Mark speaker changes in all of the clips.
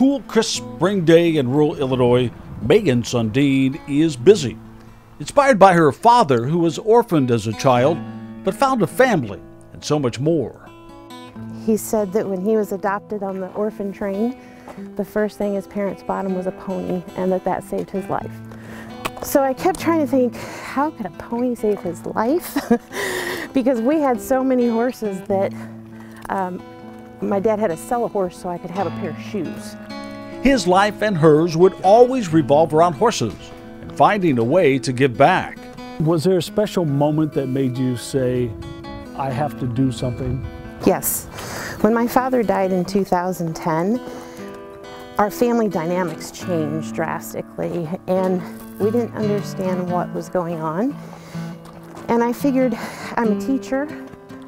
Speaker 1: Cool, crisp spring day in rural Illinois, Megan Sundin is busy. Inspired by her father, who was orphaned as a child, but found a family and so much more.
Speaker 2: He said that when he was adopted on the orphan train, the first thing his parents bought him was a pony and that that saved his life. So I kept trying to think, how could a pony save his life? because we had so many horses that um, my dad had to sell a horse so I could have a pair of shoes.
Speaker 1: His life and hers would always revolve around horses and finding a way to give back.
Speaker 3: Was there a special moment that made you say, I have to do something?
Speaker 2: Yes. When my father died in 2010, our family dynamics changed drastically and we didn't understand what was going on. And I figured I'm a teacher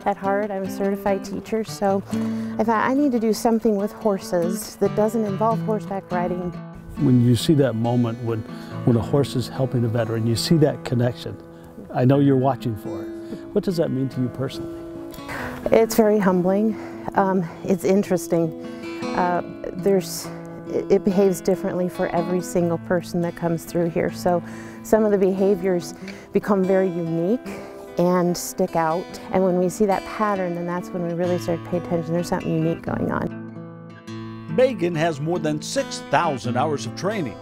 Speaker 2: at heart, I'm a certified teacher, so I thought I need to do something with horses that doesn't involve horseback riding.
Speaker 3: When you see that moment when, when a horse is helping a veteran, you see that connection. I know you're watching for it. What does that mean to you personally?
Speaker 2: It's very humbling. Um, it's interesting. Uh, there's, it behaves differently for every single person that comes through here. So some of the behaviors become very unique and stick out. And when we see that pattern, then that's when we really start to pay attention. There's something unique going on.
Speaker 1: Megan has more than 6,000 hours of training.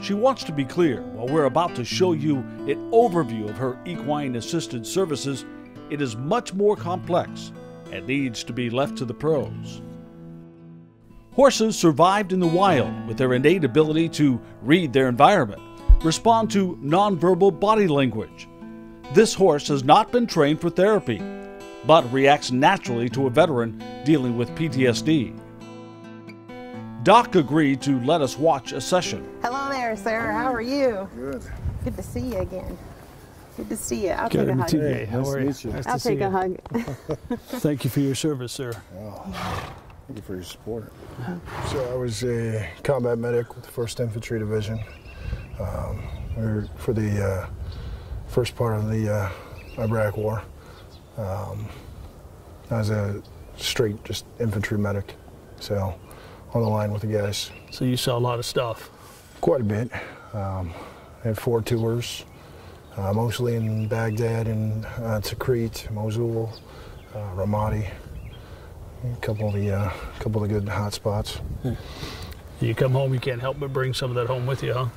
Speaker 1: She wants to be clear while we're about to show you an overview of her equine assisted services, it is much more complex and needs to be left to the pros. Horses survived in the wild with their innate ability to read their environment, respond to nonverbal body language, this horse has not been trained for therapy, but reacts naturally to a veteran dealing with PTSD. Doc agreed to let us watch a session.
Speaker 2: Hello there, sir. How are you?
Speaker 4: Good.
Speaker 2: Good to see you again. Good to see you. I'll
Speaker 3: Good
Speaker 2: take a hug.
Speaker 4: Hey,
Speaker 3: How
Speaker 4: nice
Speaker 3: are
Speaker 4: to
Speaker 3: you?
Speaker 4: meet you.
Speaker 3: Nice
Speaker 2: I'll
Speaker 3: see
Speaker 2: take a
Speaker 3: you.
Speaker 2: hug.
Speaker 3: Thank you for your service, sir.
Speaker 4: Thank you for your support. So I was a combat medic with the 1st Infantry Division. Um, we were for the uh, first part of the uh, Iraq War. Um, I was a straight just infantry medic, so on the line with the guys
Speaker 3: So you saw a lot of stuff.
Speaker 4: quite a bit. Um, I had four tours, uh, mostly in Baghdad and uh, Tikrit, Mosul, uh, Ramadi, a couple of the uh, couple of the good hot spots.
Speaker 3: You come home, you can't help but bring some of that home with you, huh?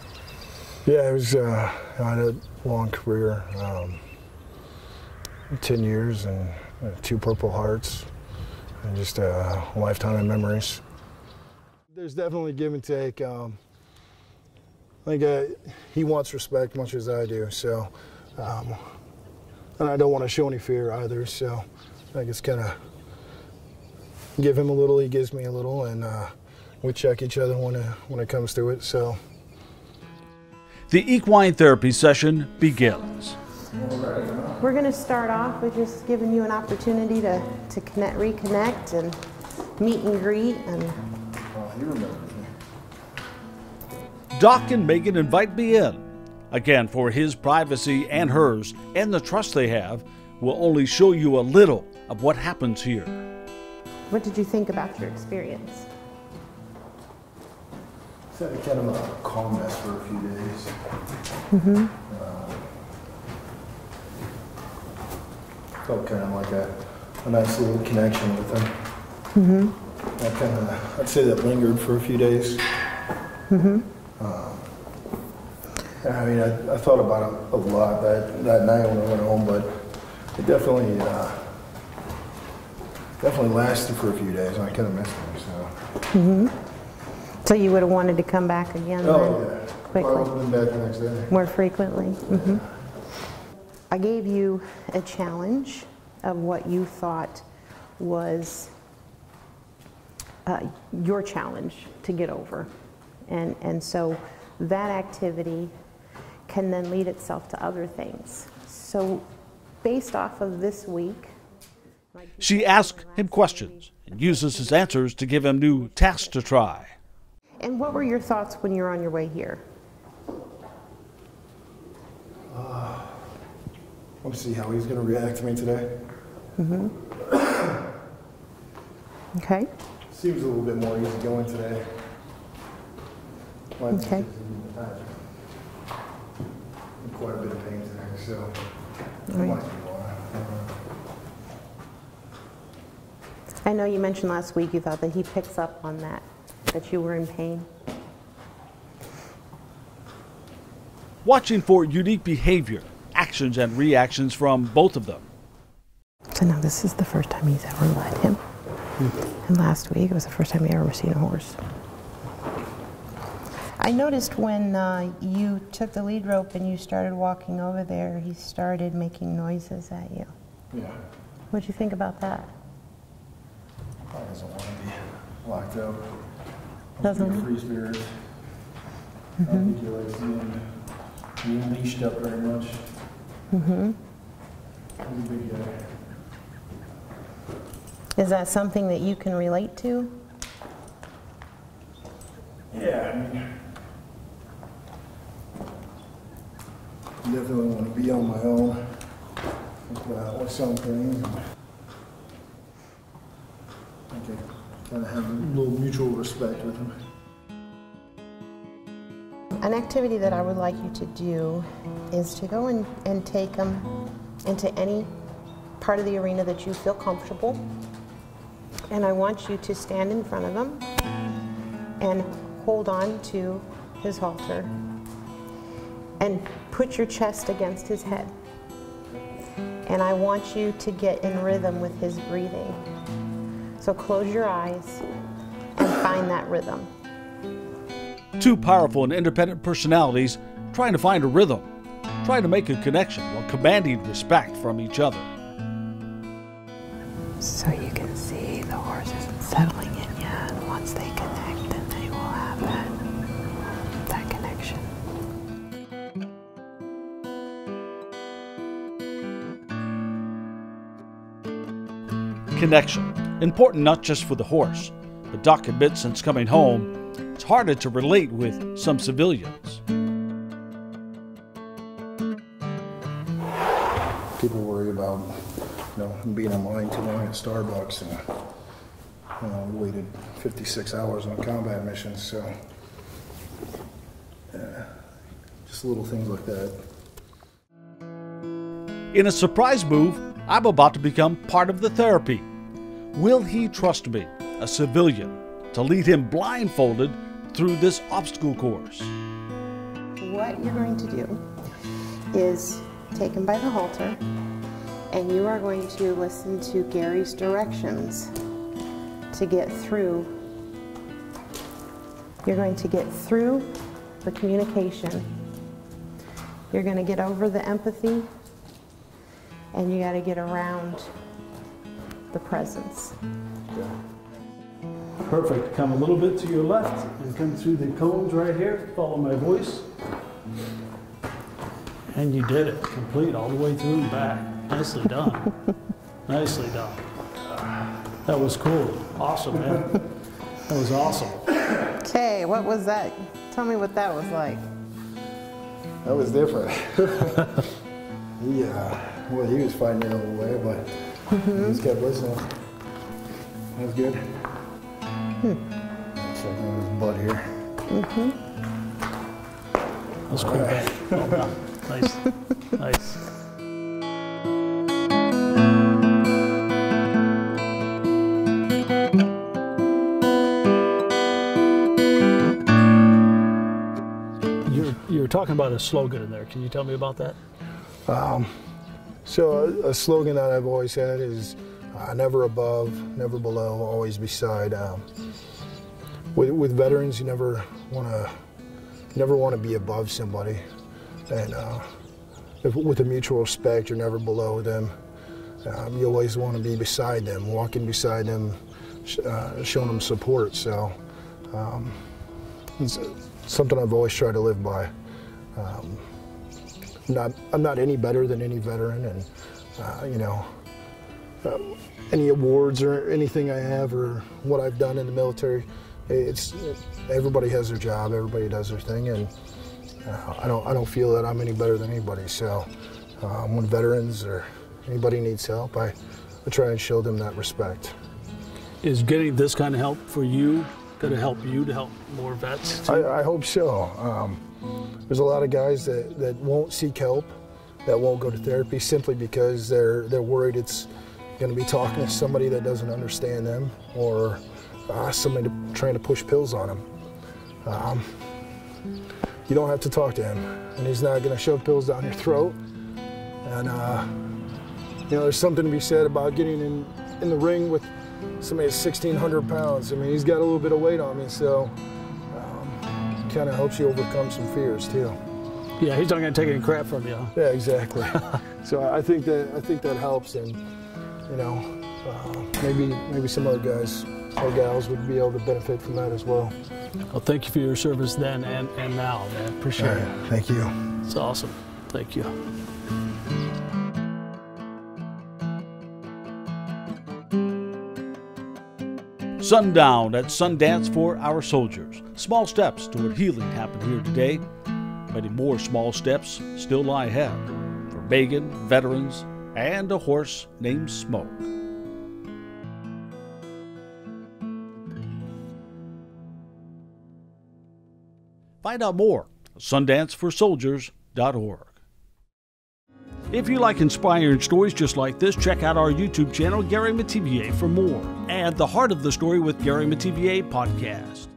Speaker 4: Yeah, it was. Uh, I had a long career, um, ten years and uh, two Purple Hearts, and just a lifetime of memories. There's definitely give and take. Um, I think uh, he wants respect much as I do, so, um, and I don't want to show any fear either. So, I just kind of give him a little, he gives me a little, and uh, we check each other when it, when it comes to it. So.
Speaker 1: The equine therapy session begins.
Speaker 2: We're going to start off with just giving you an opportunity to, to connect, reconnect, and meet and greet. And
Speaker 1: Doc and Megan invite me in. Again, for his privacy and hers, and the trust they have, we'll only show you a little of what happens here.
Speaker 2: what did you think about your experience?
Speaker 4: Had a kind of a calmness for a few days. Mm-hmm. Uh, felt kind of like a, a nice little connection with him. I mm-hmm. kind of, I'd say that lingered for a few days. Um, I mean, I, I thought about it a lot that, that night when I went home, but it definitely, uh, definitely lasted for a few days, and I kind of missed him. So.
Speaker 2: So you would have wanted to come back again
Speaker 4: Oh
Speaker 2: then,
Speaker 4: yeah.
Speaker 2: quickly?
Speaker 4: Probably been back the next day.
Speaker 2: more frequently. Mhm. I gave you a challenge of what you thought was uh, your challenge to get over. And, and so that activity can then lead itself to other things. So based off of this week,
Speaker 1: She asks him questions and uses his answers to give him new tasks to try.
Speaker 2: And what were your thoughts when you were on your way here?
Speaker 4: Uh, Let's see how he's going to react to me today. Mm-hmm.
Speaker 2: Okay?
Speaker 4: Seems a little bit more easygoing today. Well,
Speaker 2: Okay.
Speaker 4: Quite a bit of pain there, so.
Speaker 2: All right.
Speaker 4: might be why.
Speaker 2: I know you mentioned last week you thought that he picks up on that, that you were in pain.
Speaker 1: Watching for unique behavior, actions, and reactions from both of them.
Speaker 2: So now this is the first time he's ever led him. And last week it was the first time he ever seen a horse. I noticed when uh, you took the lead rope and you started walking over there, he started making noises at you.
Speaker 4: Yeah,
Speaker 2: What'd you think about that?
Speaker 4: I doesn't want to be locked up. A free spirit. I don't think he likes being, being leashed up very much.
Speaker 2: Mm-hmm.
Speaker 4: He's a big guy.
Speaker 2: Is that something that you can relate to?
Speaker 4: Yeah, I mean, definitely want to be on my own with, uh, with some things. I I have a little mutual respect with him.
Speaker 2: An activity that I would like you to do is to go and, and take them into any part of the arena that you feel comfortable. And I want you to stand in front of him and hold on to his halter and put your chest against his head. And I want you to get in rhythm with his breathing. So close your eyes and find that rhythm.
Speaker 1: Two powerful and independent personalities trying to find a rhythm, trying to make a connection while commanding respect from each other.
Speaker 2: So you can see the horse isn't settling in yet. Once they connect, then they will have that, that connection.
Speaker 1: Connection. Important not just for the horse, but Doc admits since coming home, it's harder to relate with some civilians.
Speaker 4: People worry about, you know, being in line too long at Starbucks and, you know, we waited 56 hours on combat missions, so. Just little things like that.
Speaker 1: In a surprise move, I'm about to become part of the therapy. Will he trust me, a civilian, to lead him blindfolded through this obstacle course?
Speaker 2: What you're going to do is take him by the halter, and you are going to listen to Gary's directions to get through. You're going to get through the communication. You're going to get over the empathy, and you got to get around the presence.
Speaker 3: Perfect. Come a little bit to your left and come through the cones right here. Follow my voice. And you did it. Complete all the way through and back. Nicely done. Nicely done. That was cool. Awesome, man. That was awesome.
Speaker 2: Okay, what was that? Tell me what that was like.
Speaker 4: That was different. he, uh, well, he was fighting the other way, but Mm-hmm. he just kept listening. That was good. Check on his butt here. Mm-hmm.
Speaker 3: That was cool. man. Well done. Nice. Nice. You're, you were talking about a slogan in there. Can you tell me about that?
Speaker 4: Um, So a, a slogan that I've always had is uh, never above, never below, always beside. Um, with, with veterans, you never want to never want to be above somebody, and uh, if, with a mutual respect, you're never below them. Um, you always want to be beside them, walking beside them, sh- uh, showing them support. So um, it's something I've always tried to live by. Not I'm not any better than any veteran, and uh, you know, um, any awards or anything I have or what I've done in the military, it's everybody has their job, everybody does their thing, and uh, I don't I don't feel that I'm any better than anybody. So um, when veterans or anybody needs help, I, I try and show them that respect.
Speaker 3: Is getting this kind of help for you going to help you to help more vets?
Speaker 4: I, I hope so. Um, there's a lot of guys that, that won't seek help, that won't go to therapy simply because they're they're worried it's going to be talking to somebody that doesn't understand them or uh, somebody to, trying to push pills on them. Um, you don't have to talk to him, and he's not going to shove pills down your throat. And uh, you know, there's something to be said about getting in in the ring with somebody that's 1,600 pounds. I mean, he's got a little bit of weight on me, so kind of helps you overcome some fears too.
Speaker 3: Yeah, he's not going to take any crap from you.
Speaker 4: Yeah, exactly. so I think that I think that helps, and you know, uh, maybe maybe some other guys or gals would be able to benefit from that as well.
Speaker 3: Well, thank you for your service then and, and now, man. Appreciate
Speaker 4: All
Speaker 3: it.
Speaker 4: thank you.
Speaker 3: It's awesome. Thank you.
Speaker 1: Sundown at Sundance for our soldiers. Small steps toward healing happen here today. Many more small steps still lie ahead for Megan, veterans, and a horse named Smoke. Find out more at sundanceforsoldiers.org. If you like inspiring stories just like this, check out our YouTube channel, Gary Metivier, for more, and the Heart of the Story with Gary Metivier podcast.